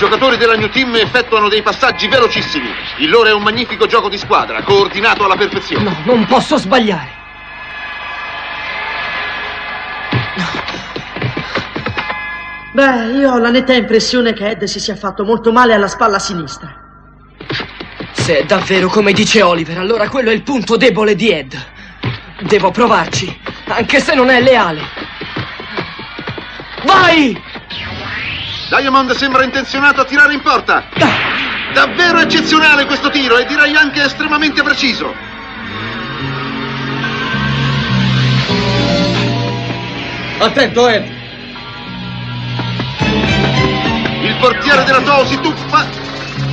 giocatori della New Team effettuano dei passaggi velocissimi. Il loro è un magnifico gioco di squadra, coordinato alla perfezione. No, non posso sbagliare. Beh, io ho la netta impressione che Ed si sia fatto molto male alla spalla sinistra. Se è davvero come dice Oliver, allora quello è il punto debole di Ed. Devo provarci, anche se non è leale. Vai! Diamond sembra intenzionato a tirare in porta. Davvero eccezionale questo tiro e direi anche estremamente preciso. Attento, Ed! Il portiere della Toho si tuffa,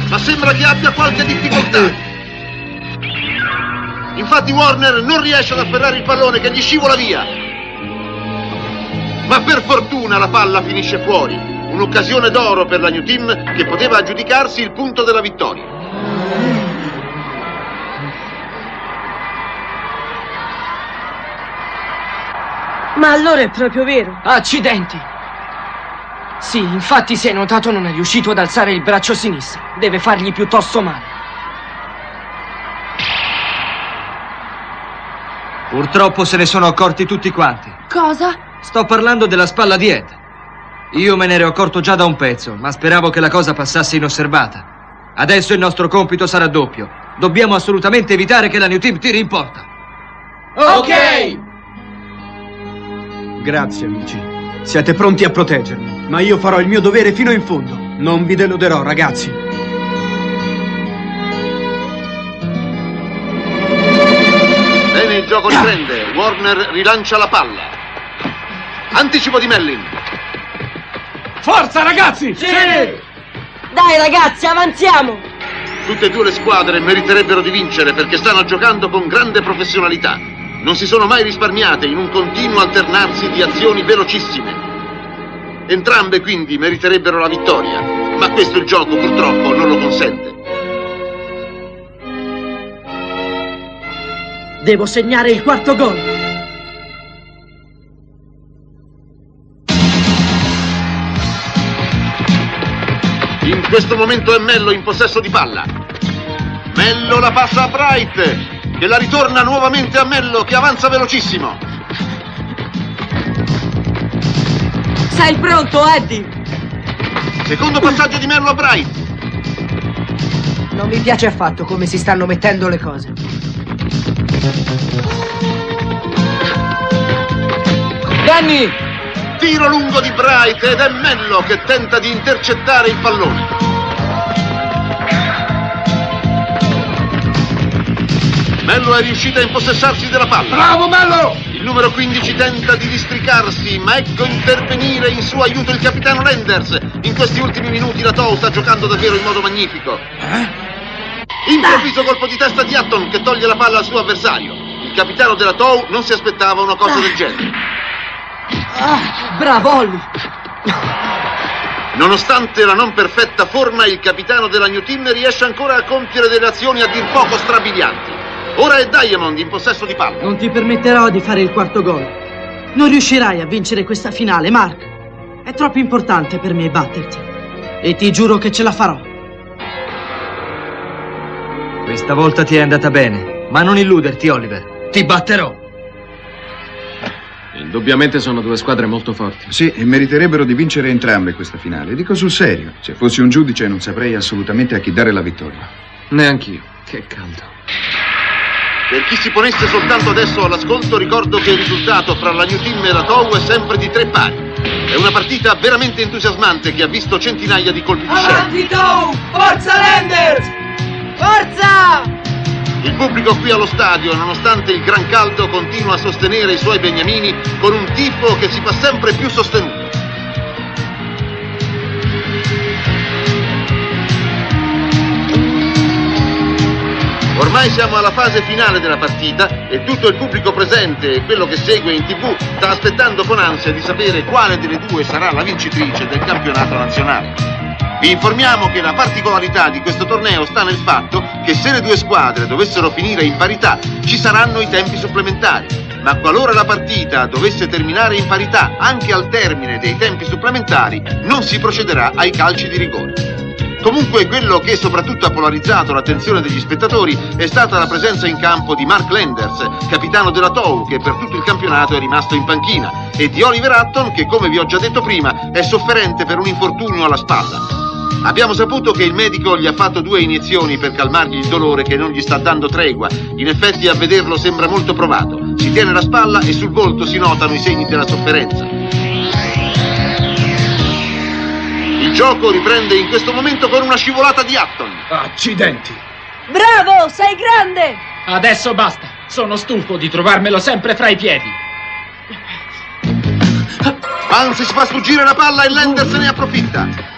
ma sembra che abbia qualche difficoltà. Infatti Warner non riesce ad afferrare il pallone che gli scivola via. Ma per fortuna la palla finisce fuori. Un'occasione d'oro per la New Team che poteva aggiudicarsi il punto della vittoria. Ma allora è proprio vero. Accidenti! Sì, infatti se hai notato non è riuscito ad alzare il braccio sinistro. Deve fargli piuttosto male. Purtroppo se ne sono accorti tutti quanti. Cosa? Sto parlando della spalla di Ed. Io me ne ero accorto già da un pezzo, ma speravo che la cosa passasse inosservata. Adesso il nostro compito sarà doppio. Dobbiamo assolutamente evitare che la New Team tiri in porta. Ok! Grazie, amici. Siete pronti a proteggermi, ma io farò il mio dovere fino in fondo. Non vi deluderò, ragazzi. Bene, il gioco riprende. Warner rilancia la palla. Anticipo di Mellin. Forza, ragazzi! Dai ragazzi, avanziamo! Tutte e due le squadre meriterebbero di vincere perché stanno giocando con grande professionalità. Non si sono mai risparmiate in un continuo alternarsi di azioni velocissime. Entrambe quindi meriterebbero la vittoria, ma questo il gioco purtroppo non lo consente. Devo segnare il quarto gol. In questo momento è Mello in possesso di palla. Mello la passa a Bright, che la ritorna nuovamente a Mello, che avanza velocissimo. Sei pronto, Eddie? Secondo passaggio di Mello a Bright. Non mi piace affatto come si stanno mettendo le cose. Danny! Tiro lungo di Bright ed è Mello che tenta di intercettare il pallone. Mello è riuscito a impossessarsi della palla. Bravo, Mello! Il numero 15 tenta di districarsi, ma ecco intervenire in suo aiuto il capitano Lenders. In questi ultimi minuti la Tou sta giocando davvero in modo magnifico. Improvviso colpo di testa di Atton che toglie la palla al suo avversario. Il capitano della Tou non si aspettava una cosa del genere. Bravo, Olli! Nonostante la non perfetta forma, il capitano della New Team riesce ancora a compiere delle azioni a dir poco strabilianti. Ora è Diamond in possesso di palla. Non ti permetterò di fare il quarto gol. Non riuscirai a vincere questa finale, Mark. È troppo importante per me batterti. E ti giuro che ce la farò. Questa volta ti è andata bene, ma non illuderti, Oliver. Ti batterò. Indubbiamente sono due squadre molto forti. Sì, e meriterebbero di vincere entrambe questa finale. Dico sul serio. Se fossi un giudice non saprei assolutamente a chi dare la vittoria. Neanch'io. Che caldo. Per chi si ponesse soltanto adesso all'ascolto, ricordo che il risultato fra la New Team e la Tou è sempre di tre pari. È una partita veramente entusiasmante che ha visto centinaia di colpi di scena. Avanti, Tou! Forza, Landers! Pubblico qui allo stadio, nonostante il gran caldo, continua a sostenere i suoi beniamini con un tifo che si fa sempre più sostenuto. Ormai siamo alla fase finale della partita e tutto il pubblico presente e quello che segue in tv sta aspettando con ansia di sapere quale delle due sarà la vincitrice del campionato nazionale. Vi informiamo che la particolarità di questo torneo sta nel fatto che se le due squadre dovessero finire in parità ci saranno i tempi supplementari, ma qualora la partita dovesse terminare in parità anche al termine dei tempi supplementari, non si procederà ai calci di rigore. Comunque quello che soprattutto ha polarizzato l'attenzione degli spettatori è stata la presenza in campo di Mark Lenders, capitano della TOU, che per tutto il campionato è rimasto in panchina, e di Oliver Hutton, che come vi ho già detto prima è sofferente per un infortunio alla spalla. Abbiamo saputo che il medico gli ha fatto due iniezioni per calmargli il dolore che non gli sta dando tregua. In effetti a vederlo sembra molto provato. Si tiene la spalla e sul volto si notano i segni della sofferenza. Il gioco riprende in questo momento con una scivolata di Hutton. Accidenti! Bravo, sei grande! Adesso basta. Sono stufo di trovarmelo sempre fra i piedi. Vance si fa sfuggire la palla e Lender se ne approfitta.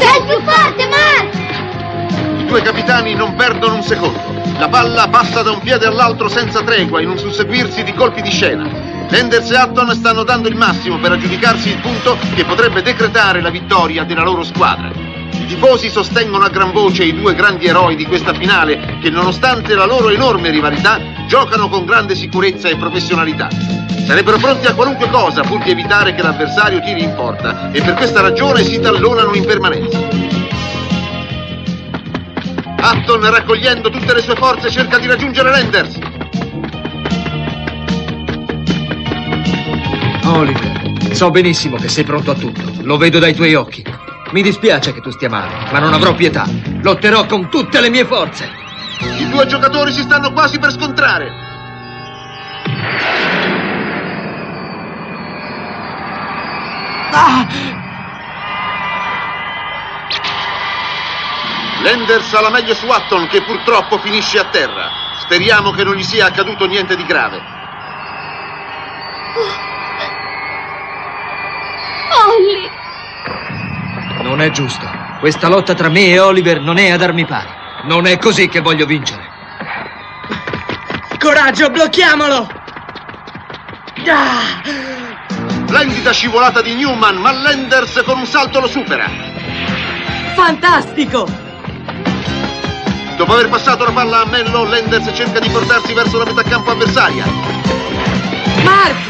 Sei più forte, Mark! I due capitani non perdono un secondo. La palla passa da un piede all'altro senza tregua in un susseguirsi di colpi di scena. Lenders e Hutton stanno dando il massimo per aggiudicarsi il punto che potrebbe decretare la vittoria della loro squadra. I tifosi sostengono a gran voce i due grandi eroi di questa finale che nonostante la loro enorme rivalità giocano con grande sicurezza e professionalità. Sarebbero pronti a qualunque cosa pur di evitare che l'avversario tiri in porta e per questa ragione si tallonano in permanenza. Hutton, raccogliendo tutte le sue forze, cerca di raggiungere Lenders. Oliver, so benissimo che sei pronto a tutto. Lo vedo dai tuoi occhi. Mi dispiace che tu stia male, ma non avrò pietà. Lotterò con tutte le mie forze. I due giocatori si stanno quasi per scontrare. Ah! Lenders ha la meglio su Hutton che purtroppo finisce a terra. Speriamo che non gli sia accaduto niente di grave. Olli! Non è giusto. Questa lotta tra me e Oliver non è ad armi pari. Non è così che voglio vincere. Coraggio, blocchiamolo! Ah! Splendida scivolata di Newman, ma Lenders con un salto lo supera. Fantastico! Dopo aver passato la palla a Mello, Lenders cerca di portarsi verso la metà campo avversaria. Mark!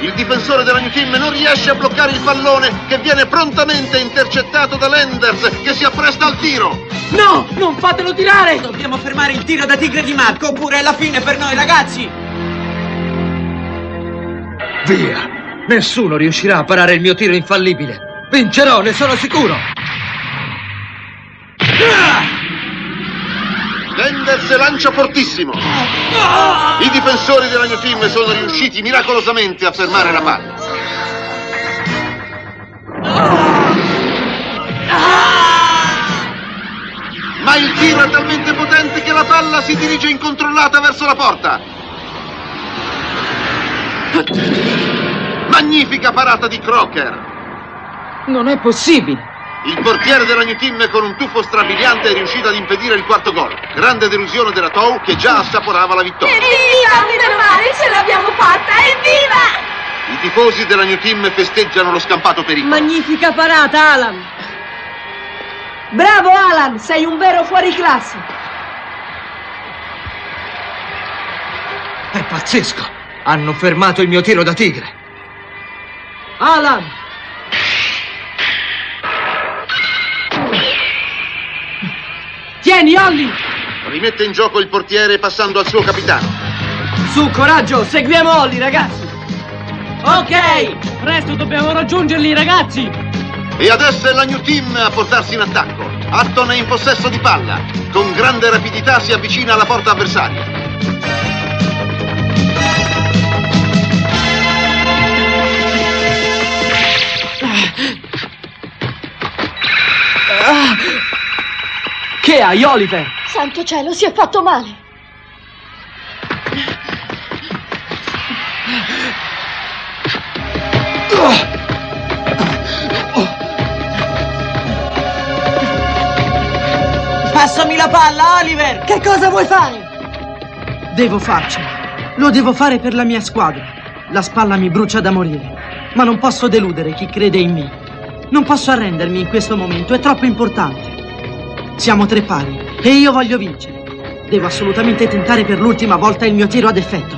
Il difensore della New Team non riesce a bloccare il pallone che viene prontamente intercettato da Lenders che si appresta al tiro. No, non fatelo tirare! Dobbiamo fermare il tiro da tigre di Mark oppure è la fine per noi ragazzi! Via! Nessuno riuscirà a parare il mio tiro infallibile. Vincerò, ne sono sicuro. Lenders lancia fortissimo. I difensori della New Team sono riusciti miracolosamente a fermare la palla. Ma il tiro è talmente potente che la palla si dirige incontrollata verso la porta. Magnifica parata di Crocker. Non è possibile! Il portiere della New Team con un tuffo strabiliante è riuscito ad impedire il quarto gol. Grande delusione della Tou che già assaporava la vittoria. Evviva, meno male, ce l'abbiamo fatta! Evviva! I tifosi della New Team festeggiano lo scampato pericolo. Magnifica parata, Alan! Bravo Alan, sei un vero fuoriclasse! È pazzesco. Hanno fermato il mio tiro da tigre. Alan! Tieni, Olli! Rimette in gioco il portiere passando al suo capitano. Su, coraggio, seguiamo Olli, ragazzi! Ok! Presto dobbiamo raggiungerli, ragazzi! E adesso è la New Team a portarsi in attacco. Hutton è in possesso di palla. Con grande rapidità si avvicina alla porta avversaria. Hai, Oliver? Santo cielo, si è fatto male! Passami la palla, Oliver! Che cosa vuoi fare? Devo farcela. Lo devo fare per la mia squadra. La spalla mi brucia da morire. Ma non posso deludere chi crede in me. Non posso arrendermi in questo momento, è troppo importante. Siamo tre pari E io voglio vincere. Devo assolutamente tentare per l'ultima volta il mio tiro ad effetto.